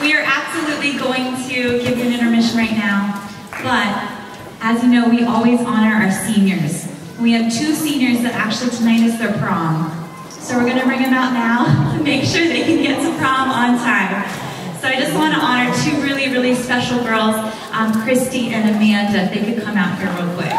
We are absolutely going to give you an intermission right now, but as you know, we always honor our seniors. We have two seniors that actually tonight is their prom. So we're gonna bring them out now to make sure they can get to prom on time. So I just want to honor two really, really special girls, um, Kristy and Amanda. If they could come out here real quick.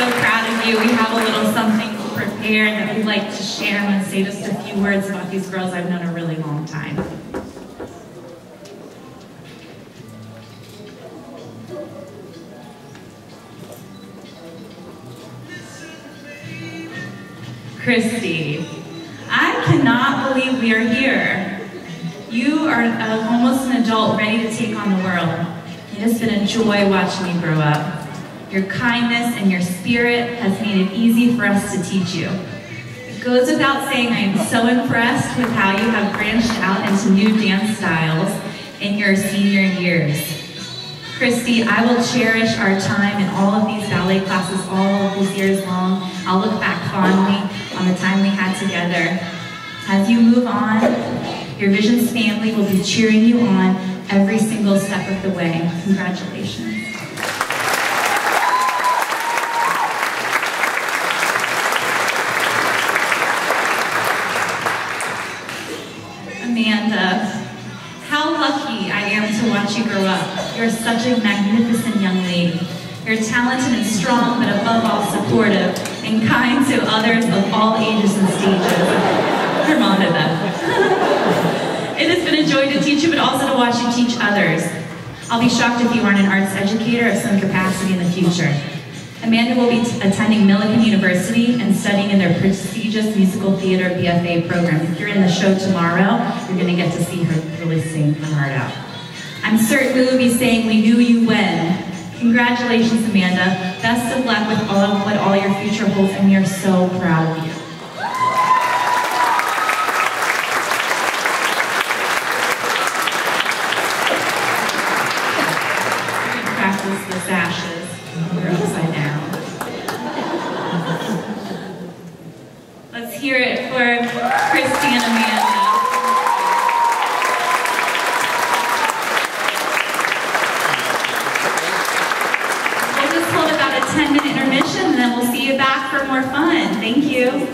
We're proud of you. We have a little something prepared that we'd like to share. I'm going to say just a few words about these girls I've known a really long time. Kristy, I cannot believe we are here. You are uh, almost an adult ready to take on the world. It has been a joy watching you grow up. Your kindness and your spirit has made it easy for us to teach you. It goes without saying I am so impressed with how you have branched out into new dance styles in your senior years. Kristy, I will cherish our time in all of these ballet classes all of these years long. I'll look back fondly on the time we had together. As you move on, your Visions family will be cheering you on every single step of the way. Congratulations. Amanda, how lucky I am to watch you grow up. You're such a magnificent young lady. You're talented and strong, but above all supportive and kind to others of all ages and stages. Her mom did that. it has been a joy to teach you, but also to watch you teach others. I'll be shocked if you aren't an arts educator of some capacity in the future. Amanda will be attending Millikin University and studying in their prestigious musical theater BFA program. If you're in the show tomorrow, you're going to get to see her really sing her heart out. I'm certain we will be saying we knew you when. Congratulations, Amanda. Best of luck with all of what all your future holds, and we are so proud of you. Practice the sashes. hear it for Kristy and Amanda. We'll just hold about a 10 minute intermission and then we'll see you back for more fun. Thank you.